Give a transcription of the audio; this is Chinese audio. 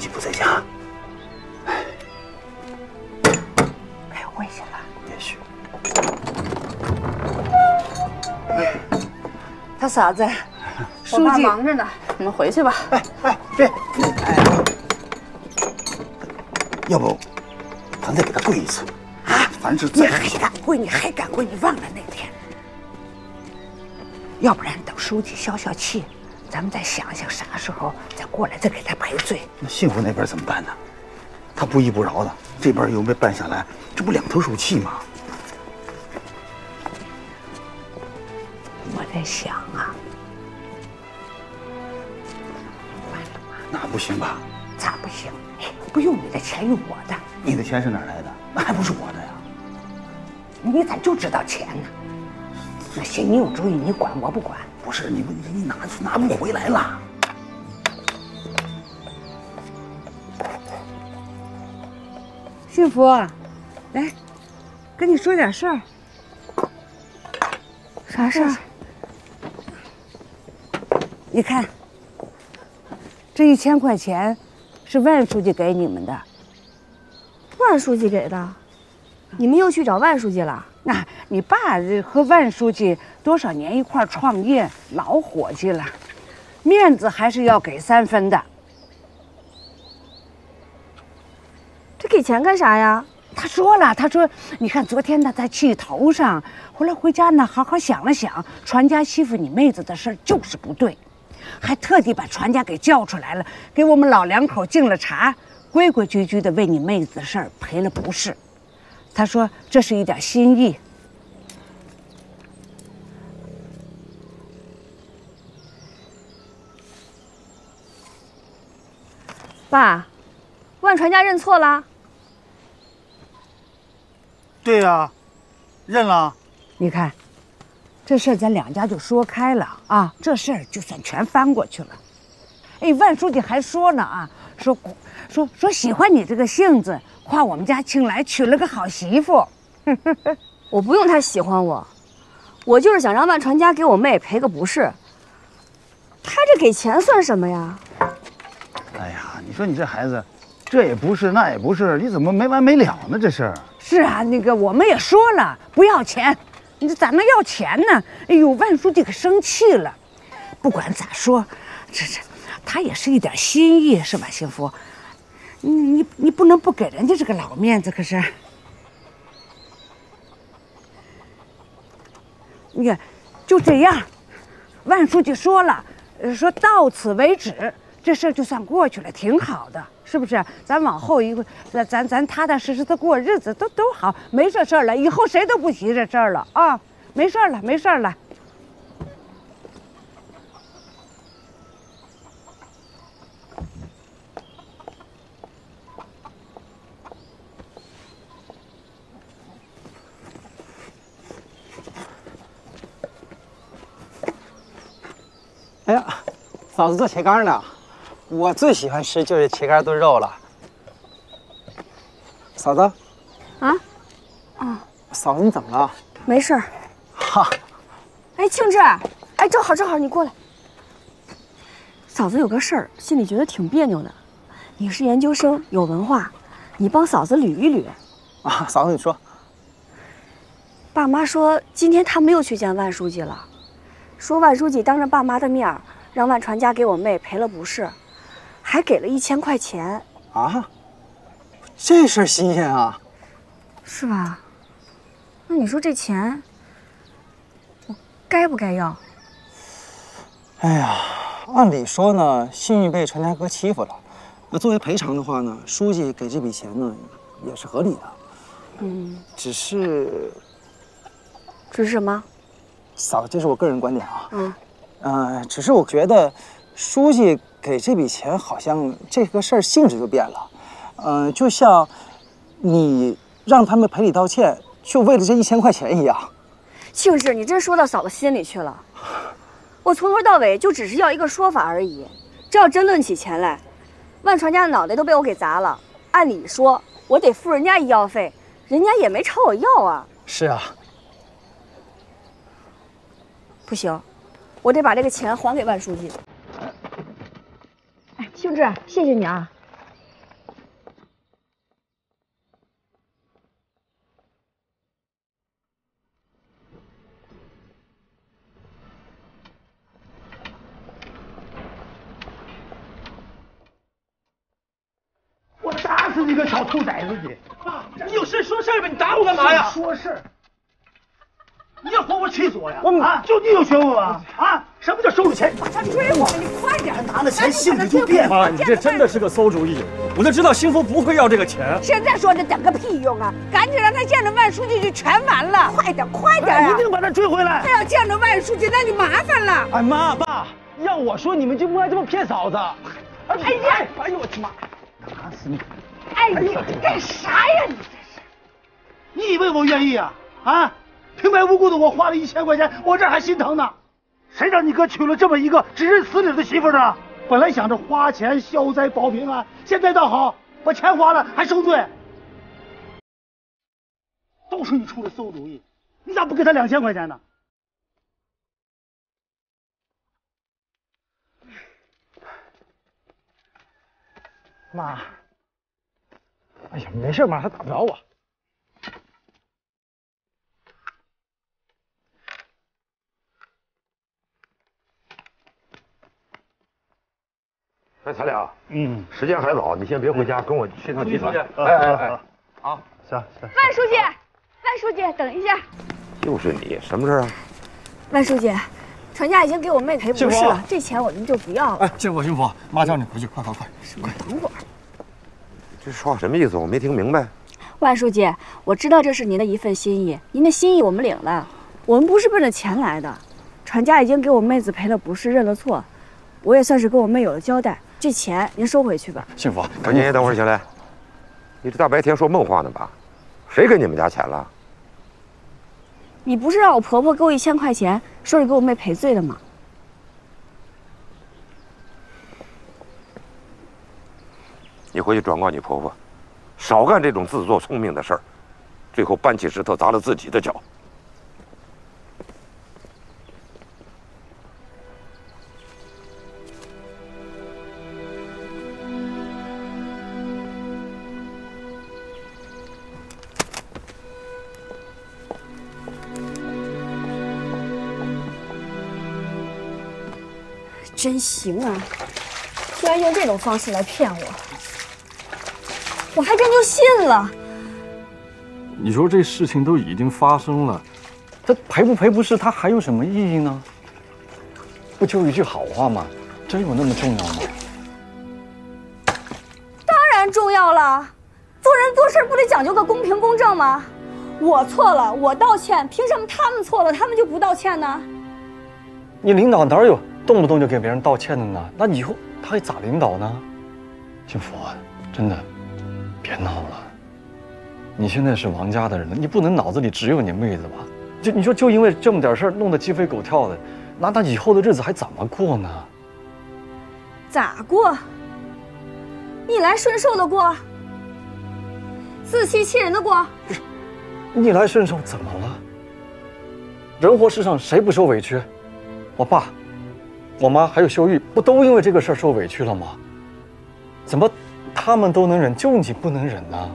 书记不在家。该回去了。也许。他嫂子，书记忙着呢，你们回去吧。哎哎，别，哎，要不咱再给他跪一次啊？反正你再还敢跪？你还敢跪？你忘了那天？要不然等书记消消气，咱们再想想啥时候再过来再给他赔罪。那幸福那边怎么办呢？他不依不饶的，这边又没办下来，这不两头受气吗？我在想啊，那不行吧？咋不行？哎不用你的钱，用我的。你的钱是哪来的？那还不是我的呀？你咋就知道钱呢？那行，你有主意，你管我不管？不是你不你你拿拿不回来了。幸福，来，跟你说点事儿。啥事儿？你看，这一千块钱是万书记给你们的。万书记给的，你们又去找万书记了？那你爸和万书记多少年一块创业，老伙计了，面子还是要给三分的。这给钱干啥呀？他说了，他说，你看昨天他在气头上，回来回家呢，好好想了想，传家欺负你妹子的事儿就是不对，还特地把传家给叫出来了，给我们老两口敬了茶，规规矩矩的为你妹子的事儿赔了不是。他说这是一点心意。爸，万传家认错了。对呀、认了。你看，这事儿咱两家就说开了啊，这事儿就算全翻过去了。哎，万书记还说呢啊，说说说喜欢你这个性子，夸我们家庆来娶了个好媳妇。我不用他喜欢我，我就是想让万传家给我妹赔个不是。他这给钱算什么呀？哎呀，你说你这孩子，这也不是，那也不是，你怎么没完没了呢？这事儿。是啊，那个我们也说了不要钱，你这咋能要钱呢？哎呦，万书记可生气了。不管咋说，这这他也是一点心意是吧，幸福？你你你不能不给人家这个老面子，可是。你看，就这样，万书记说了，说到此为止，这事儿就算过去了，挺好的，是不是？咱往后一个，咱咱咱踏踏实实的过日子，都都好，没这事儿了，以后谁都不提这事儿了啊，没事儿了，没事儿了。哎呀，嫂子做茄干呢，我最喜欢吃就是茄干炖肉了。嫂子，啊，啊嫂子你怎么了？没事儿。哈，哎，庆志，哎，正好正好，你过来。嫂子有个事儿，心里觉得挺别扭的。你是研究生，有文化，你帮嫂子捋一捋。啊，嫂子你说，爸妈说今天他们又去见万书记了，说万书记当着爸妈的面儿让万传家给我妹赔了不是，还给了一千块钱，啊，这事儿新鲜啊！是吧？那你说这钱，我该不该要？哎呀，按理说呢，信誉被传家哥欺负了，那作为赔偿的话呢，书记给这笔钱呢，也是合理的。嗯，只是，只是什么？嫂子，这是我个人观点啊。嗯，呃，只是我觉得，书记给这笔钱，好像这个事儿性质就变了。呃，就像你让他们赔礼道歉，就为了这一千块钱一样。庆志，你真说到嫂子心里去了。我从头到尾就只是要一个说法而已。这要真论起钱来，万传家的脑袋都被我给砸了。按理说，我得付人家医药费，人家也没朝我要啊。是啊，不行我得把这个钱还给万书记。哎秀芝谢谢你啊。我打死你个小兔崽子你！爸你有事说事呗你打我干嘛呀？说事你要活活气死我呀！我啊，就你有学问吗？啊，什么叫收了钱？他追我们，你快点！拿了钱性质就变了。妈，你这真的是个馊主意！我就知道幸福不会要这个钱。现在说这等个屁用啊！赶紧让他见着万书记就全完了，快点快点啊一！定把他追回来他。要见着万书记，那就麻烦了。哎妈爸，要我说你们就不该这么骗嫂子。哎呀，哎呦我的妈！打死你！哎，你干啥呀你这是？你以为我愿意啊？啊，平白无故的我花了一千块钱，我这还心疼呢。谁让你哥娶了这么一个只认死理的媳妇呢？本来想着花钱消灾保平安，现在倒好，把钱花了还受罪。都是你出的馊主意，你咋不给他两千块钱呢？妈，哎呀，没事妈，他打不着我。哎，彩玲，嗯，时间还早，你先别回家，跟我去趟集团。哎哎哎哎，啊，行行，万书记，万书记，等一下。就是你，什么事啊？万书记，船家已经给我妹赔不是了，这钱我们就不要了。哎，幸福幸福，妈叫你回去，快快快！等会儿，这说话什么意思？我没听明白。万书记，我知道这是您的一份心意，您的心意我们领了。我们不是奔着钱来的，船家已经给我妹子赔了不是，认了错，我也算是跟我妹有了交代。这钱您收回去吧。幸福，赶紧等会儿起来，你这大白天说梦话呢吧？谁给你们家钱了？你不是让我婆婆给我一千块钱，说是给我妹赔罪的吗？你回去转告你婆婆，少干这种自作聪明的事儿，最后搬起石头砸了自己的脚。真行啊！居然用这种方式来骗我，我还真就信了。你说这事情都已经发生了，他赔不赔不是，他还有什么意义呢？不就一句好话吗？真有那么重要吗？当然重要了，做人做事不得讲究个公平公正吗？我错了，我道歉，凭什么他们错了，他们就不道歉呢？你领导哪有动不动就给别人道歉的呢？那以后他还咋领导呢？幸福啊，真的，别闹了。你现在是王家的人了，你不能脑子里只有你妹子吧？就你说就因为这么点事儿弄得鸡飞狗跳的，那那以后的日子还怎么过呢？咋过？逆来顺受的过，自欺欺人的过。逆来顺受怎么了？人活世上谁不受委屈？我爸、我妈还有秀玉，不都因为这个事儿受委屈了吗？怎么他们都能忍，就你不能忍呢？